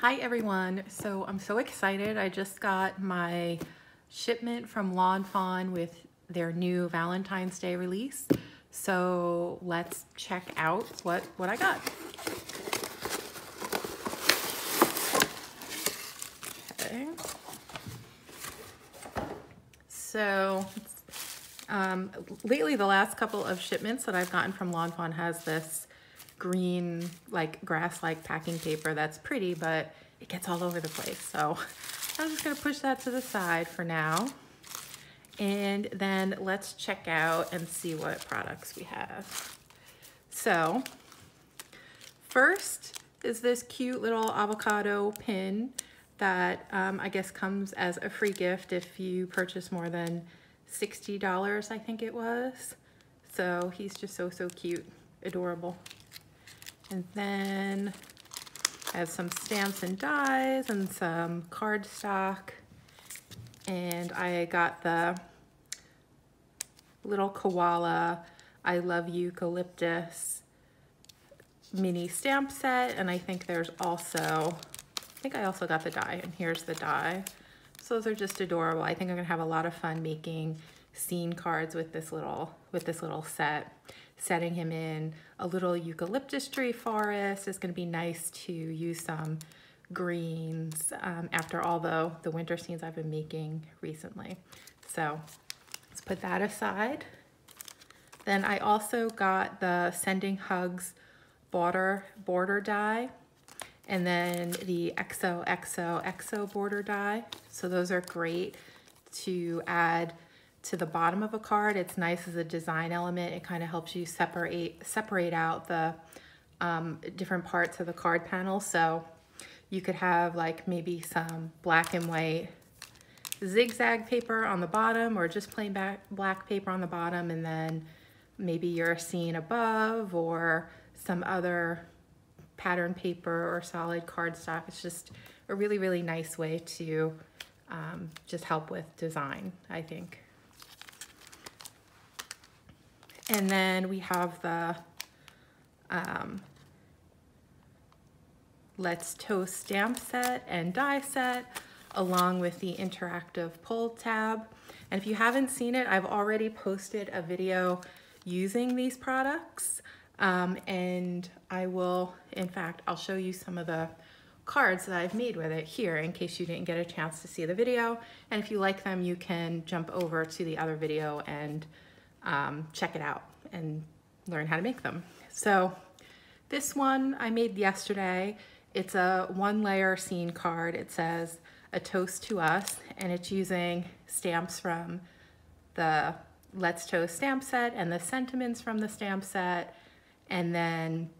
Hi everyone. So I'm so excited. I just got my shipment from Lawn Fawn with their new Valentine's Day release. So let's check out what, what I got. Okay. So um, lately the last couple of shipments that I've gotten from Lawn Fawn has this green like grass like packing paper that's pretty but it gets all over the place. So I'm just gonna push that to the side for now. And then let's check out and see what products we have. So first is this cute little avocado pin that um, I guess comes as a free gift if you purchase more than $60 I think it was. So he's just so so cute adorable and then I have some stamps and dies and some cardstock. And I got the little koala I love eucalyptus mini stamp set. And I think there's also, I think I also got the die and here's the die. So those are just adorable. I think I'm gonna have a lot of fun making scene cards with this little, with this little set setting him in a little eucalyptus tree forest. It's gonna be nice to use some greens um, after all the, the winter scenes I've been making recently. So let's put that aside. Then I also got the Sending Hugs border, border die and then the EXO, EXO, EXO border die. So those are great to add to the bottom of a card. It's nice as a design element. It kind of helps you separate, separate out the um, different parts of the card panel. So you could have like maybe some black and white zigzag paper on the bottom or just plain black paper on the bottom and then maybe your scene above or some other pattern paper or solid cardstock. It's just a really, really nice way to um, just help with design, I think. And then we have the um, Let's Toast stamp set and die set, along with the interactive pull tab. And if you haven't seen it, I've already posted a video using these products. Um, and I will, in fact, I'll show you some of the cards that I've made with it here in case you didn't get a chance to see the video. And if you like them, you can jump over to the other video and um, check it out and learn how to make them. So this one I made yesterday. It's a one layer scene card. It says a toast to us and it's using stamps from the Let's Toast stamp set and the sentiments from the stamp set. And then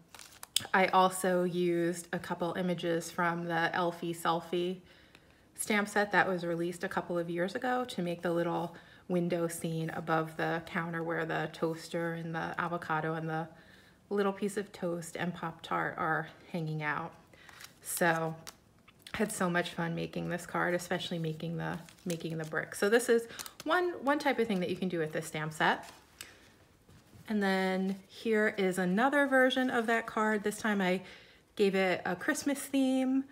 I also used a couple images from the Elfie Selfie stamp set that was released a couple of years ago to make the little window scene above the counter where the toaster and the avocado and the little piece of toast and Pop-Tart are hanging out. So had so much fun making this card, especially making the making the brick. So this is one, one type of thing that you can do with this stamp set. And then here is another version of that card. This time I gave it a Christmas theme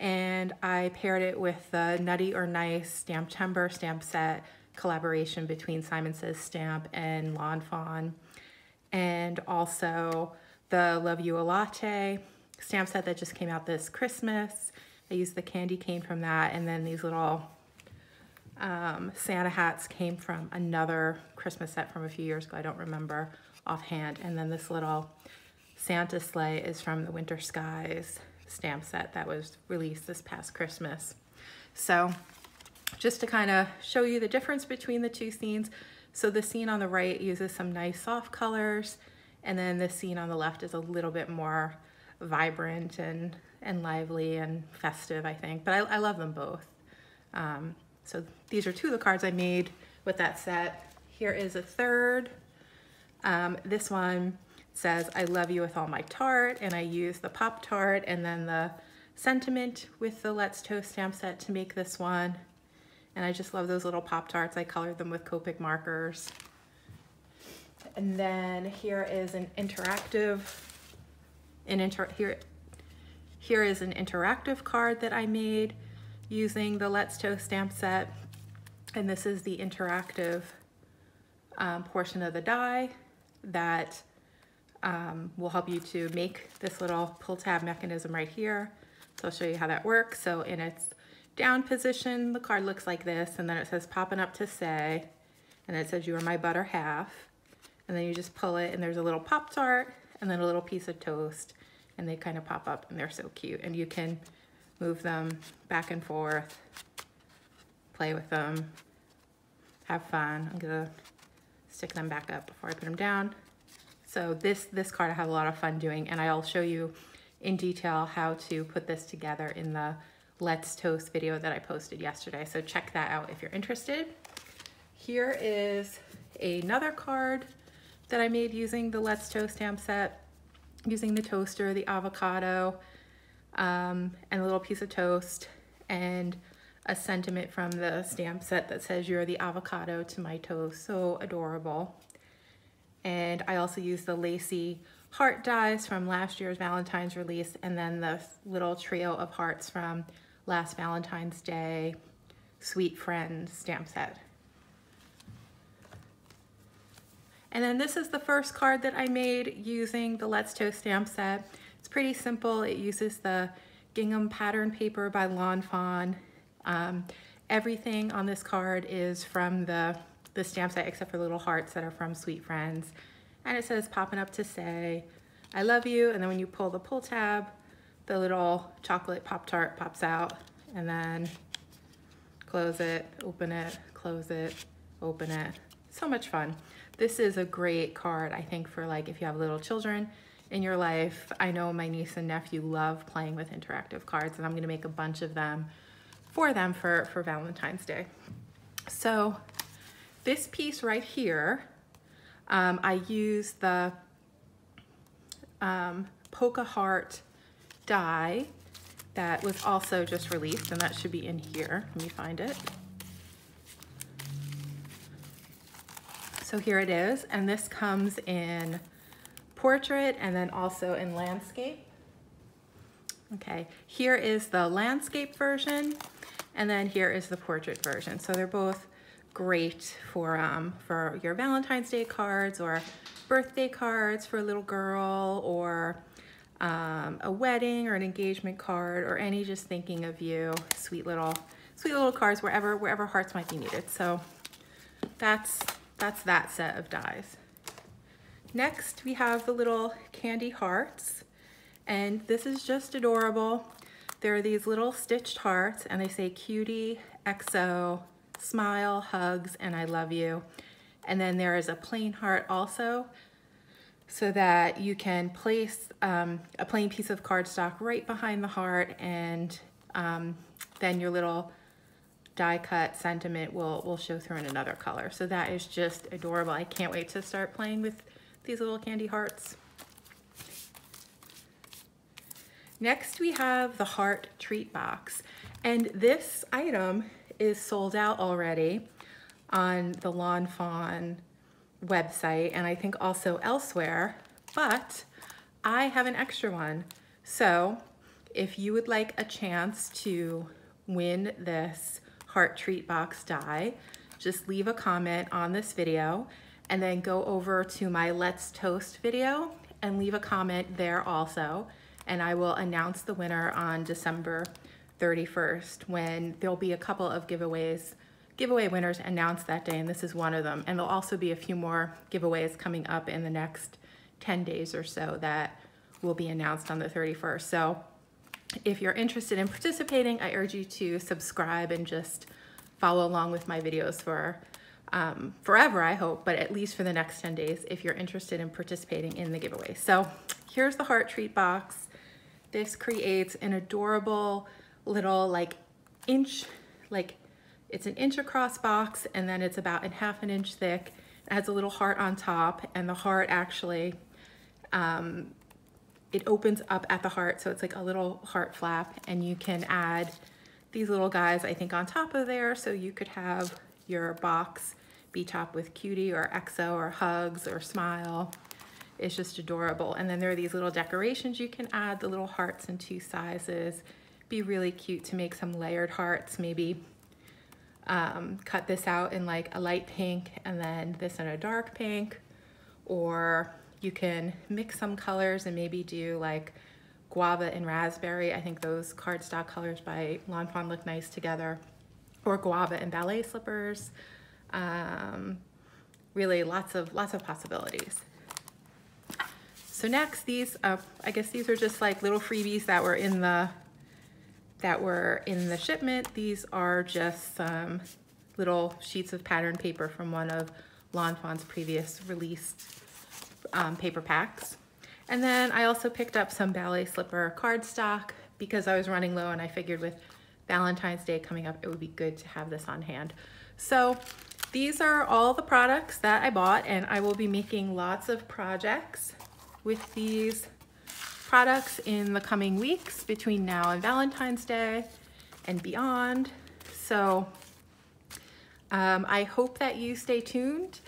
and I paired it with the Nutty or Nice Stamptember stamp set collaboration between Simon Says Stamp and Lawn Fawn. And also the Love You a Latte stamp set that just came out this Christmas. I used the candy cane from that and then these little um, Santa hats came from another Christmas set from a few years ago. I don't remember offhand. And then this little Santa sleigh is from the Winter Skies stamp set that was released this past Christmas. So just to kind of show you the difference between the two scenes. So the scene on the right uses some nice soft colors, and then the scene on the left is a little bit more vibrant and, and lively and festive, I think. But I, I love them both. Um, so these are two of the cards I made with that set. Here is a third. Um, this one says, I love you with all my tart, and I use the Pop-Tart and then the sentiment with the Let's Toast stamp set to make this one. And I just love those little Pop-Tarts. I colored them with Copic markers. And then here is an interactive, an inter here, Here is an interactive card that I made using the Let's Toast stamp set. And this is the interactive um, portion of the die that um, will help you to make this little pull tab mechanism right here. So I'll show you how that works. So in its down position, the card looks like this, and then it says popping up to say, and it says you are my butter half. And then you just pull it and there's a little Pop-Tart and then a little piece of toast and they kind of pop up and they're so cute. And you can move them back and forth, play with them, have fun. I'm gonna stick them back up before I put them down. So this, this card I have a lot of fun doing and I'll show you in detail how to put this together in the Let's Toast video that I posted yesterday. So check that out if you're interested. Here is another card that I made using the Let's Toast stamp set, using the toaster, the avocado, um, and a little piece of toast, and a sentiment from the stamp set that says, you're the avocado to my toast. So adorable. And I also used the lacy heart dies from last year's Valentine's release, and then the little trio of hearts from last Valentine's Day Sweet Friends stamp set. And then this is the first card that I made using the Let's Toast stamp set. It's pretty simple. It uses the gingham pattern paper by Lawn Fawn. Um, everything on this card is from the, the stamp set except for little hearts that are from Sweet Friends. And it says popping up to say, I love you. And then when you pull the pull tab, the little chocolate Pop-Tart pops out and then close it, open it, close it, open it. So much fun. This is a great card, I think, for like if you have little children in your life. I know my niece and nephew love playing with interactive cards and I'm gonna make a bunch of them for them for, for Valentine's Day. So this piece right here, um, I use the um, Polka Heart die that was also just released and that should be in here. Let me find it. So here it is, and this comes in portrait and then also in landscape. Okay, here is the landscape version, and then here is the portrait version. So they're both great for, um, for your Valentine's Day cards or birthday cards for a little girl or um, a wedding or an engagement card or any just thinking of you, sweet little, sweet little cards wherever, wherever hearts might be needed. So that's that's that set of dies. Next, we have the little candy hearts, and this is just adorable. There are these little stitched hearts, and they say cutie, XO, smile, hugs, and I love you. And then there is a plain heart also, so that you can place um, a plain piece of cardstock right behind the heart, and um, then your little die cut sentiment will, will show through in another color. So that is just adorable. I can't wait to start playing with these little candy hearts. Next we have the heart treat box. And this item is sold out already on the Lawn Fawn website and I think also elsewhere, but I have an extra one. So if you would like a chance to win this heart treat box die, just leave a comment on this video and then go over to my Let's Toast video and leave a comment there also. And I will announce the winner on December 31st when there'll be a couple of giveaways, giveaway winners announced that day, and this is one of them. And there'll also be a few more giveaways coming up in the next 10 days or so that will be announced on the 31st. So if you're interested in participating, I urge you to subscribe and just follow along with my videos for um, forever, I hope, but at least for the next 10 days if you're interested in participating in the giveaway. So here's the heart treat box. This creates an adorable little like inch, like it's an inch across box and then it's about a half an inch thick. It has a little heart on top and the heart actually um, it opens up at the heart, so it's like a little heart flap, and you can add these little guys, I think, on top of there, so you could have your box be topped with cutie or exo or hugs or smile. It's just adorable. And then there are these little decorations you can add, the little hearts in two sizes. Be really cute to make some layered hearts, maybe um, cut this out in like a light pink and then this in a dark pink. Or you can mix some colors and maybe do like guava and raspberry. I think those cardstock colors by Lawn Fawn look nice together. Or guava and ballet slippers. Um, really lots of lots of possibilities. So next, these, uh, I guess these are just like little freebies that were in the, that were in the shipment. These are just some little sheets of pattern paper from one of Lawn Fawn's previous released um, paper packs. And then I also picked up some ballet slipper cardstock because I was running low and I figured with Valentine's Day coming up, it would be good to have this on hand. So these are all the products that I bought and I will be making lots of projects with these products in the coming weeks between now and Valentine's Day and beyond. So um, I hope that you stay tuned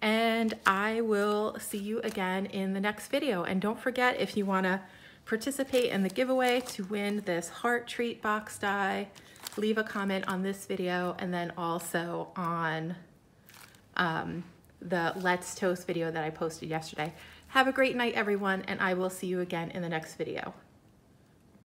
and I will see you again in the next video. And don't forget if you wanna participate in the giveaway to win this heart treat box die, leave a comment on this video and then also on um, the Let's Toast video that I posted yesterday. Have a great night, everyone, and I will see you again in the next video.